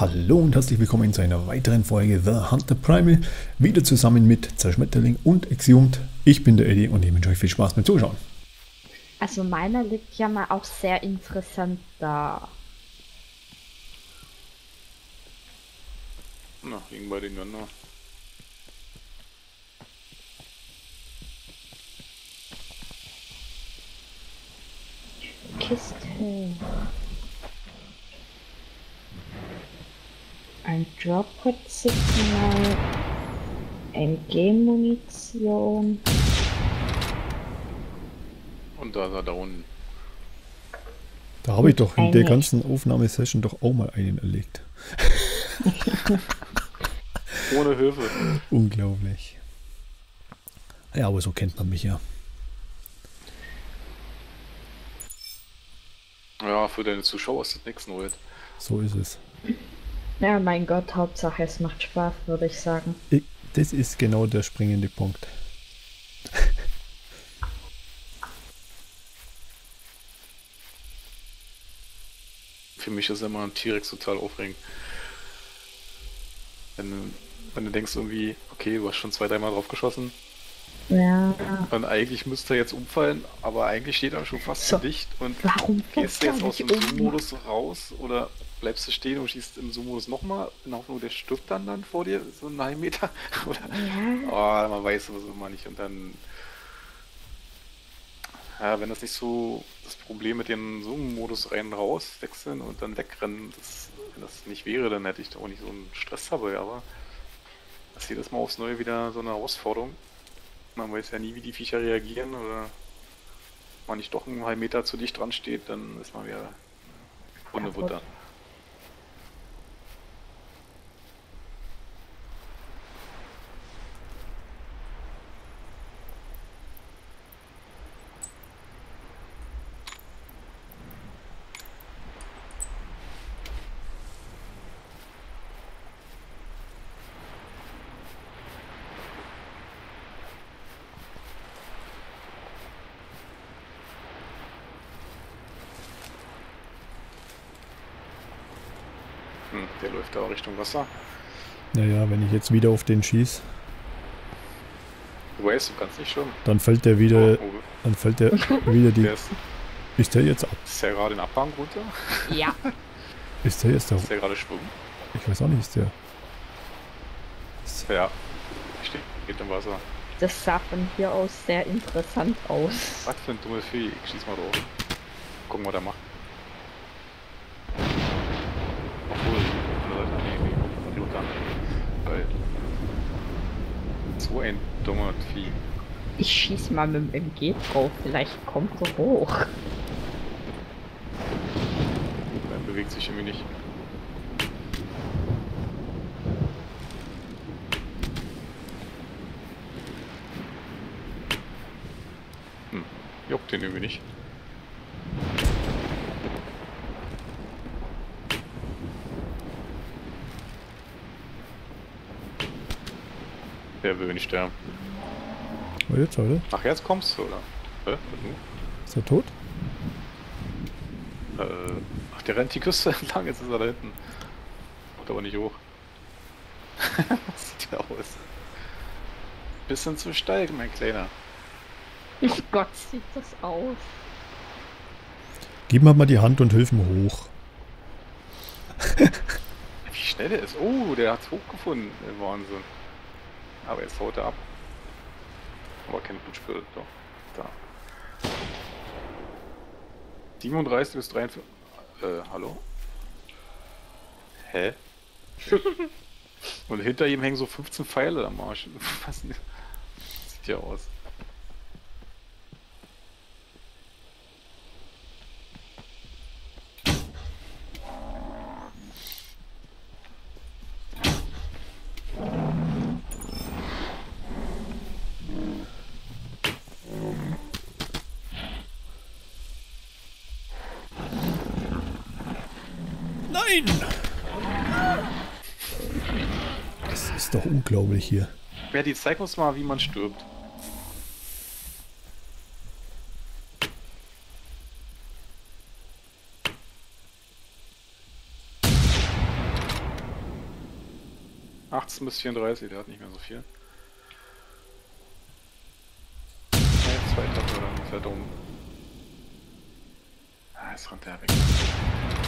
Hallo und herzlich willkommen zu einer weiteren Folge The Hunter Primal. Wieder zusammen mit Zerschmetterling und Exhumed. Ich bin der Eddie und ich wünsche euch viel Spaß beim Zuschauen. Also meiner liegt ja mal auch sehr interessant da. Na, liegen beide ineinander. Kiste. Ein Dropper-Signal. MG-Munition. Und da ist er da unten. Da habe ich doch in der ganzen Aufnahmesession doch auch mal einen erlegt. Ohne Hilfe. Unglaublich. Ja, aber so kennt man mich ja. Ja, für deine Zuschauer ist das nichts Neues. So ist es. Ja, mein Gott, Hauptsache es macht Spaß, würde ich sagen. Ich, das ist genau der springende Punkt. Für mich ist immer ein T-Rex total aufregend. Wenn, du- wenn du denkst irgendwie, okay, du hast schon zwei, dreimal drauf geschossen, Ja. und eigentlich müsste er jetzt umfallen, aber eigentlich steht er schon fast So. zu dicht und Warum gehst du jetzt aus dem um? Zoom-Modus raus oder bleibst du stehen und schießt im Zoom-Modus nochmal, in der Hoffnung, der stirbt dann dann vor dir, so einen halben Meter? Oder Ja. Oh, man weiß sowas immer nicht. Und dann. Ja, wenn das nicht so das Problem mit dem Zoom-Modus rein raus wechseln und dann wegrennen, das, wenn das nicht wäre, dann hätte ich da auch nicht so einen Stress dabei, aber das ist jedes Mal aufs Neue wieder so eine Herausforderung. Man weiß ja nie, wie die Viecher reagieren oder wenn man nicht doch einen halben Meter zu dicht dran steht, dann ist man wieder ohne Hm, der läuft da Richtung Wasser. Naja, wenn ich jetzt wieder auf den schieß, Du weißt, du kannst nicht schon. dann fällt der wieder, Oh, oh, dann fällt der wieder die. der ist, Ist der jetzt ab? ist der gerade den Abhang runter? Ja. Ist der jetzt da? Ist der gerade schwimmen? Ich weiß auch nicht, ist der. Ja. Steht geht im Wasser. Das sah von hier aus sehr interessant aus. Was für ein dummes Vieh. Ich schieß mal drauf. Gucken, was er macht. Obwohl, andere Seite, nee, nee, die runter. Weil. So ein dummer Vieh. Ich schieß mal mit dem MG drauf, vielleicht kommt er hoch. Der bewegt sich irgendwie nicht. Hm, juckt den irgendwie nicht. Der will nicht sterben. Oh, jetzt, oder? Ach, jetzt kommst du, oder? Hä? Ist er tot? Äh, ach, der rennt die Küste entlang, jetzt ist er da hinten. Kommt aber nicht hoch. Was sieht der aus? Bisschen zu steil, mein Kleiner. Oh Gott, sieht das aus. Gib mir mal die Hand und hilf mir hoch. Wie schnell der ist. Oh, der hat's hochgefunden. Wahnsinn. Aber jetzt haut er ab. Aber kein Blutspür. Doch. Da. 37 bis 43. Äh, hallo? Hä? Und hinter ihm hängen so 15 Pfeile am Arsch. Was? Sieht ja aus. Nein! Das ist unglaublich hier. Ja, die zeig uns mal, wie man stirbt. 18 bis 34, der hat nicht mehr so viel. Ja, zwei Tage oder ungefähr dumm. Ah, jetzt rennt der weg.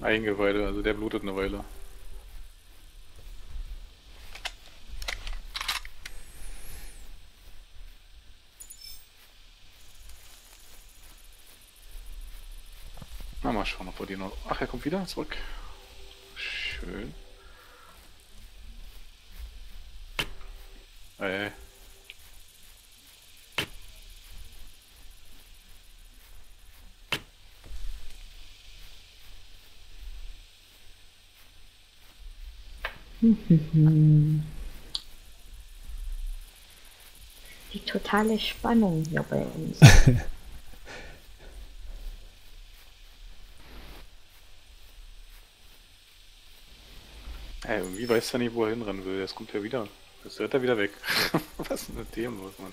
Eingeweide, also der blutet eine Weile. Na, mal schauen, ob wir die noch... Ach, er kommt wieder zurück. Schön. Ey. Die totale Spannung hier bei uns. Ey, irgendwie weiß er nicht, wo er hinrennen will. Jetzt kommt er wieder. Jetzt rennt er wieder weg. Was ist mit dem los, Mann?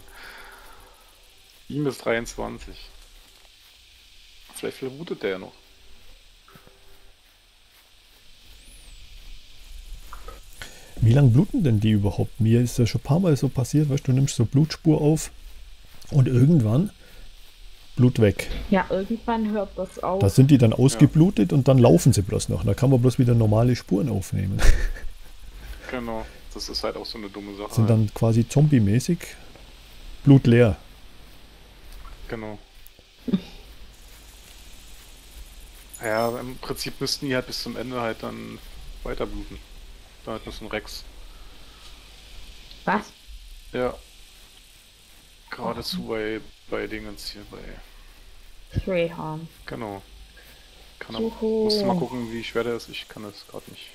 Ihm ist 23. Vielleicht vermutet der ja noch. Wie lange bluten denn die überhaupt? Mir ist das schon ein paar Mal so passiert, weißt du, du nimmst so Blutspur auf und irgendwann Blut weg. ja, irgendwann hört das auf. Da sind die dann ausgeblutet und dann laufen sie bloß noch. Da kann man bloß wieder normale Spuren aufnehmen. Genau. Das ist halt auch so eine dumme Sache. sind dann quasi zombie-mäßig blutleer. Genau. Ja, im Prinzip müssten die halt bis zum Ende halt dann weiter bluten. Da nur so ein Rex. Was? Ja. Geradezu bei, bei Dingens hier, bei. Greyhound. Genau. Kann aber, musst du mal gucken, wie schwer der ist. Ich kann das gerade nicht.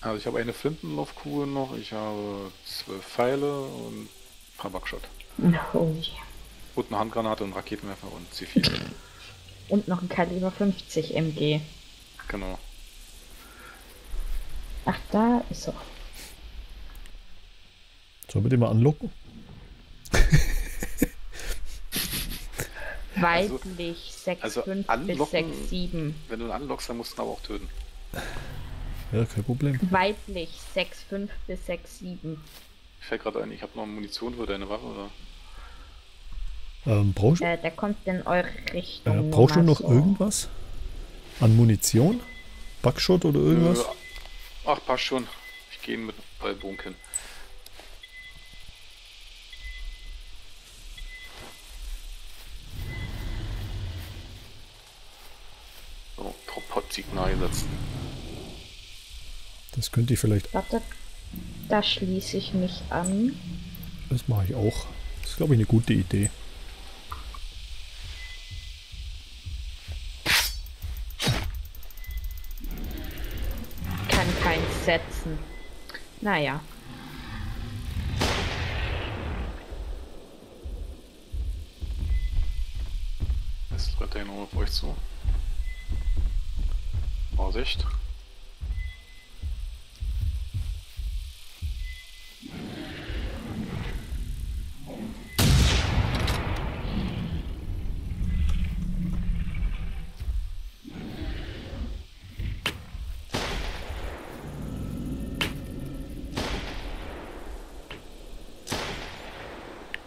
Also ich habe eine Flintenlaufkugel noch, ich habe zwölf Pfeile und ein paar Backshot. Oh je. Und eine Handgranate und Raketenwerfer und C4. Und noch ein Kaliber 50 MG. genau. Ach, da ist er. Sollen wir den mal anlocken? Also- Weiblich 6,5 also bis anlocken- 6,7. Wenn du ihn anlockst, dann musst du ihn aber auch töten. Ja, kein Problem. Weiblich 6,5 bis 6,7. Ich fällt gerade ein, ich habe noch Munition für deine Waffe, oder? Ähm, brauchst Äh, der kommt in eure Richtung. äh, brauchst du noch so. irgendwas? An Munition? Backshot oder irgendwas? Nö, Ach, passt schon. Ich gehe mit Ballbogen hin. So, Propot-Signal setzen. Das könnte ich vielleicht. Warte, da schließe ich mich an. Das mache ich auch. Das ist, glaube ich, eine gute Idee. Setzen. Naja. Jetzt rennt er nur auf euch zu. Vorsicht.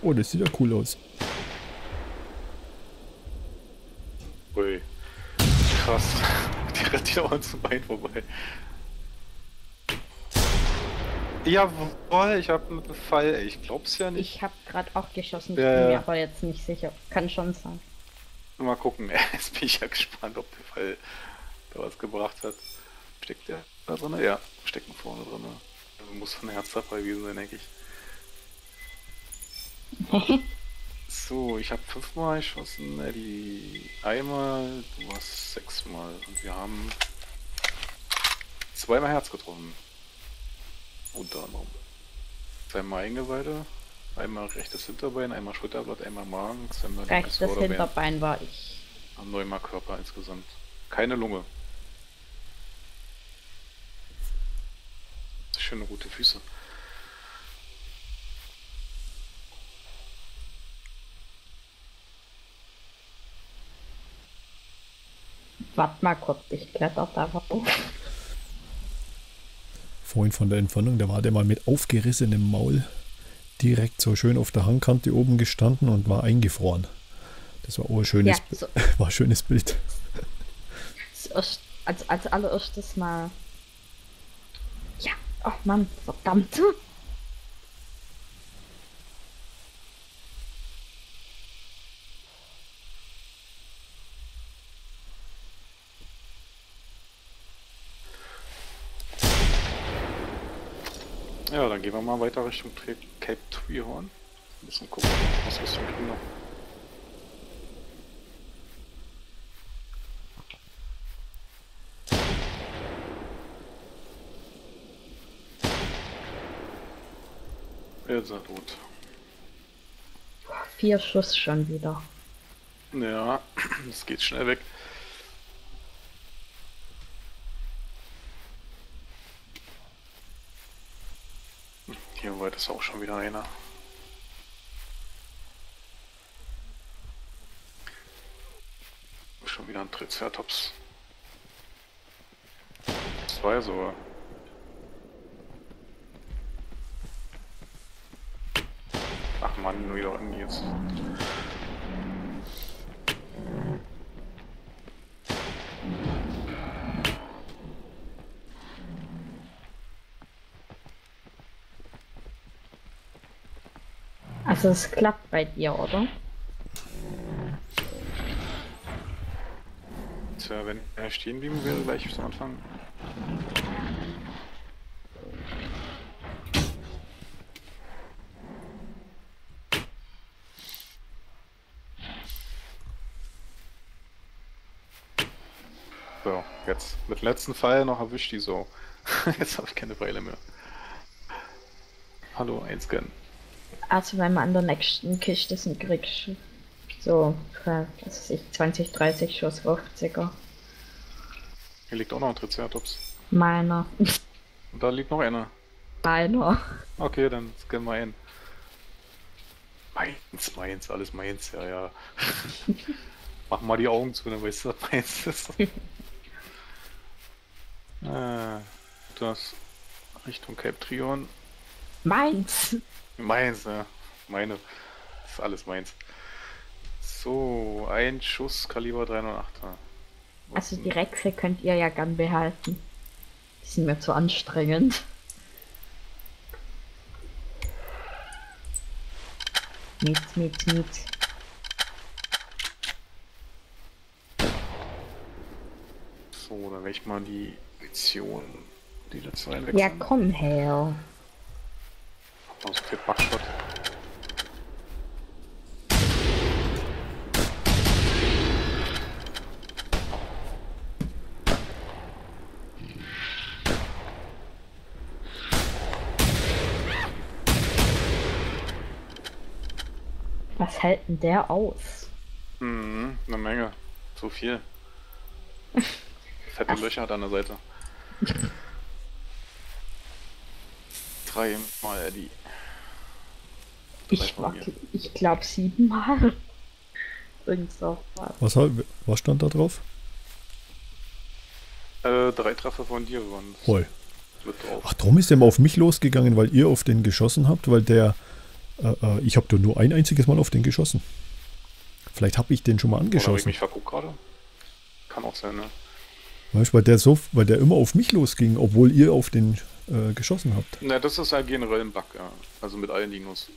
Oh, das sieht ja cool aus. Ui. Krass. Die rennt hier an zum Bein vorbei. Jawohl, ich hab einen Fall. Ich glaub's ja nicht. Ich habe gerade auch geschossen, ich Ja, bin mir ja. aber jetzt nicht sicher. Kann schon sein. Mal gucken. Jetzt bin ich ja gespannt, ob der Fall da was gebracht hat. Steckt der da drin? Ja, steckt noch vorne drin. Also muss von Herz dabei gewesen sein, denke ich. So, ich habe fünfmal geschossen, Eddie einmal, du hast sechsmal und wir haben zweimal Herz getroffen. Unter anderem. Zweimal Eingeweide, einmal rechtes Hinterbein, einmal Schulterblatt, einmal Magen, zweimal Rechtes. Hinterbein war ich. Am neunmal Körper insgesamt. Keine Lunge. Schöne gute Füße. Warte mal kurz, ich kletter da hoch. Vorhin von der Entfernung, da war der mal mit aufgerissenem Maul direkt so schön auf der Hangkante oben gestanden und war eingefroren. Das war auch ein schönes, Ja, so. war schönes Bild. Als, als allererstes mal. Ja, oh Mann, verdammt. Ja, dann gehen wir mal weiter Richtung Cape Treehorn. Ein bisschen gucken, was wir so kriegen noch. Jetzt ist er tot. Vier Schuss schon wieder. Ja, das geht schnell weg. Weit ist auch schon wieder einer. Schon wieder ein Triceratops. Zwei sogar. Ach man, nur wieder an jetzt. Es klappt bei dir, oder? Tja, wenn er stehen blieben wäre, gleich zum Anfang. So, jetzt mit dem letzten Fall noch erwischt die so. jetzt habe ich keine Weile mehr. Hallo, Einscan. Also wenn man an der nächsten Kiste sind, kriegst du so, äh, was weiß ich, 20, 30 Schuss 50er. Hier liegt auch noch ein Triceratops. Meiner. Und da liegt noch einer. Meiner. Okay, dann scannen wir ein. Meins, meins, alles meins, ja, ja. Mach mal die Augen zu, dann weißt du, was meins ist. äh, das Richtung Cape Trion. Meins. Meins, ja. Meine. Das ist alles meins. So, ein Schuss Kaliber 308. Also die Rexe könnt ihr ja gern behalten. Die sind mir zu anstrengend. Mit, mit, mit. So, dann werde ich mal die Mission, die dazu einwechseln. Ja, komm her. Noch so viel Backshot. Was hält denn der aus? Mhm, eine Menge. Zu viel. Fette Ach. Löcher hat an der Seite. Dreimal Eddie. Ich, ich glaube siebenmal. Irgend so was. Was, stand da drauf? Äh, drei Treffer von dir waren. Voll. Ach, darum ist der mal auf mich losgegangen, weil ihr auf den geschossen habt, weil der. Äh, äh, ich habe da nur ein einziges Mal auf den geschossen. Vielleicht habe ich den schon mal Oder habe ich angeschossen. mich verguckt gerade? Kann auch sein, ne? Weißt, du, weil der so, weil der immer auf mich losging, obwohl ihr auf den äh, geschossen habt. Na, das ist halt generell ein Bug, ja. Also mit allen Dinos.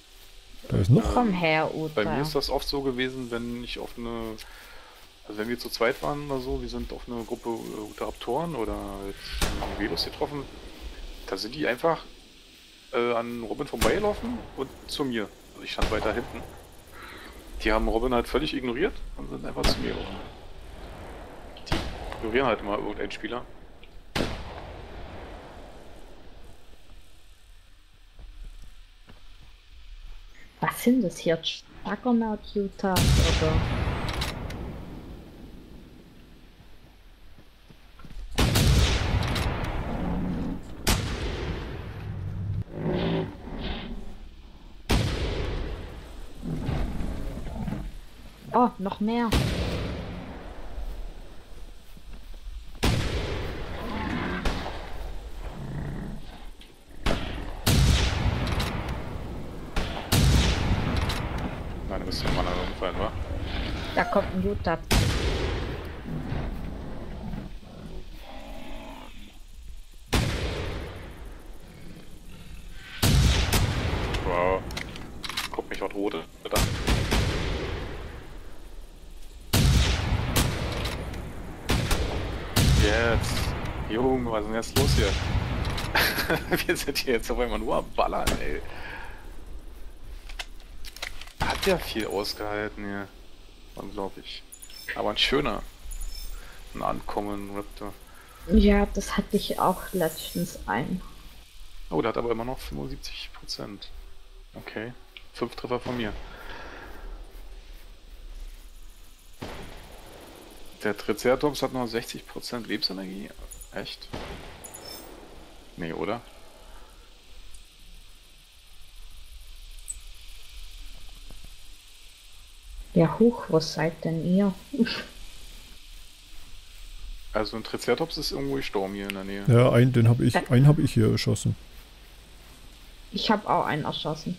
Da ist noch. Komm her, Uta. Bei mir ist das oft so gewesen, wenn ich auf eine. Also wenn wir zu zweit waren oder so, wir sind auf eine Gruppe äh, Raptoren oder jetzt einen Velus getroffen, da sind die einfach äh, an Robin vorbeigelaufen und zu mir. Also ich stand weiter hinten. Die haben Robin halt völlig ignoriert und sind einfach zu mir gelaufen. Die ignorieren halt immer irgendeinen Spieler. Sind das hier? Juggernaut Utah oder? Oh, noch mehr. Gefallen, wa? Da kommt ein Utah. Wow. Guck mich was rote. Da. Jetzt. Junge, was ist denn jetzt los hier? Wir sind hier jetzt auf einmal nur am Ballern, ey. Hat ja viel ausgehalten hier. Unglaublich. Aber ein schöner. Ein Ankommen, Raptor. Ja, das hatte ich auch letztens ein. Oh, der hat aber immer noch 75 Prozent. Okay. Fünf Treffer von mir. Der Triceratops hat noch 60 Prozent Lebensenergie. Echt? Nee, oder? Ja, hoch, was seid denn ihr? Also ein Triceratops ist irgendwo gestorben hier in der Nähe. Ja, einen, den habe ich, einen habe ich hier erschossen. Ich habe auch einen erschossen.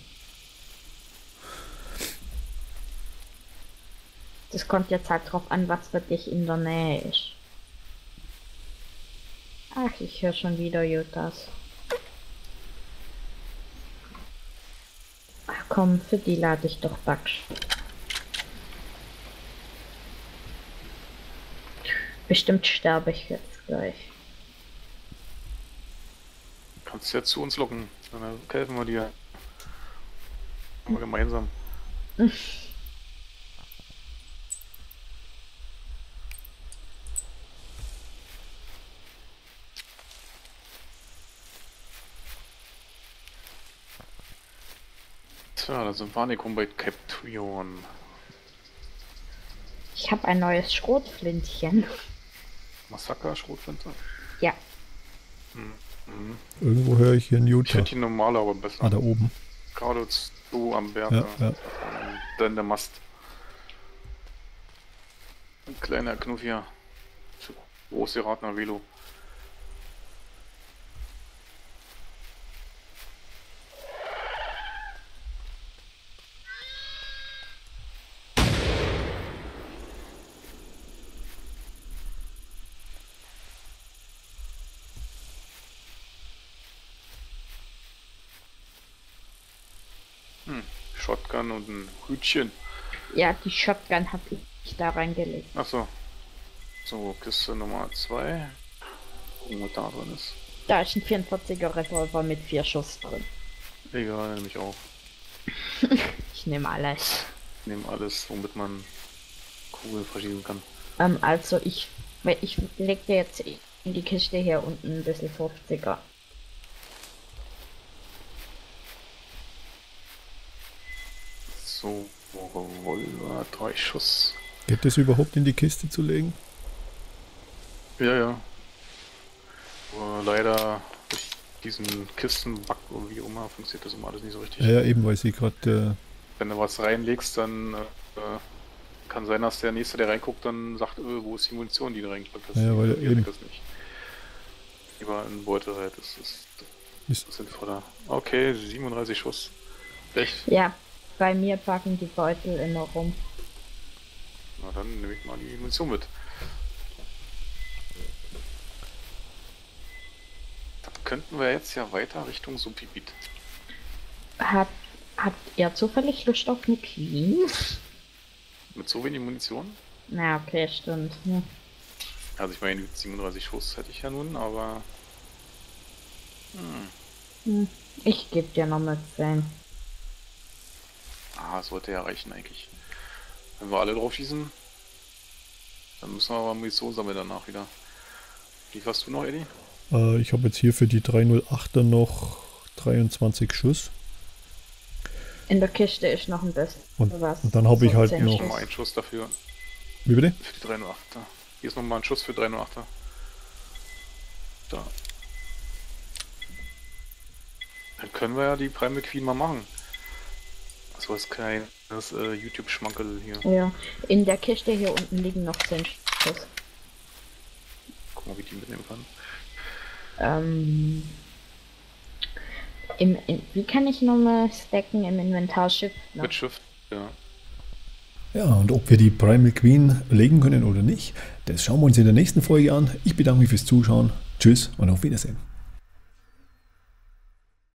Das kommt jetzt halt drauf an, was für dich in der Nähe ist. Ach, ich höre schon wieder Jutas. Ach komm, für die lade ich doch Bugs. Bestimmt sterbe ich jetzt gleich. Kannst du ja zu uns locken. Dann helfen wir dir. Aber gemeinsam. Tja, da sind wir angekommen bei Captrion. Ich habe ein neues Schrotflintchen. Massaker, Schrotflinte. Ja, Irgendwo höre ich hier einen Ich Utah. finde die normale aber besser. Ah, da oben. Gerade so am Berg. Ja, da. ja. Dann der Mast. Ein kleiner Knuffier. Zu große Radner Velo. Hm, Shotgun und ein Hütchen. ja, die Shotgun habe ich da reingelegt. Achso. So, Kiste Nummer 2. Gucken, was da drin ist. Da ist ein 44er Revolver mit vier Schuss drin. Egal, nehme ich auch. Ich nehme alles. Nehme alles, womit man Kugeln verschieben kann. Ähm, also ich, ich leg dir jetzt in die Kiste hier unten ein bisschen 50er. So, Revolver, drei Schuss. Geht das überhaupt in die Kiste zu legen? Ja, ja. Aber leider durch diesen Kistenbug oder wie auch immer funktioniert das immer alles nicht so richtig. Ja, ja eben, weil sie gerade. Wenn du was reinlegst, dann äh, kann sein, dass der Nächste, der reinguckt, dann sagt, äh, wo ist die Munition, die du reingepackt hast. Ja, weil eben- das nicht. Lieber ein Beutel halt, das ist, Ist- das ist sinnvoller. Okay, 37 Schuss. Echt? Ja, bei mir packen die Beutel immer rum. Na dann nehme ich mal die Munition mit. Dann könnten wir jetzt ja weiter Richtung Sumpfgebiet. Hat, habt ihr zufällig Lust auf eine Queen? Mit so wenig Munition? Na, okay, stimmt. Hm. Also ich meine, 37 Schuss hätte ich ja nun, aber... Hm. Hm. Ich gebe dir noch mal 10. Sollte ja reichen eigentlich. Wenn wir alle drauf schießen, dann müssen wir aber Munition sammeln danach wieder. Wie hast du noch, Eddie? Äh, ich habe jetzt hier für die 308er noch 23 Schuss. In der Kiste ist noch ein bisschen Und- was. und dann hab ich halt 10 noch- Schuss. Nochmal einen Schuss dafür, Wie bitte? für die 308er. Hier ist nochmal ein Schuss für 308er. Da. Dann können wir ja die Prime Queen mal machen. So ist kein das äh, YouTube-Schmankel hier. Ja, in der Kiste hier unten liegen noch 10 Schuss. Guck mal, wie ich die mitnehmen kann. Ähm, im, in, wie kann ich nochmal stacken im Inventar Shift? Ne? Mit Shift, ja. Ja, und ob wir die Primal Queen legen können oder nicht, das schauen wir uns in der nächsten Folge an. Ich bedanke mich fürs Zuschauen. Tschüss und auf Wiedersehen.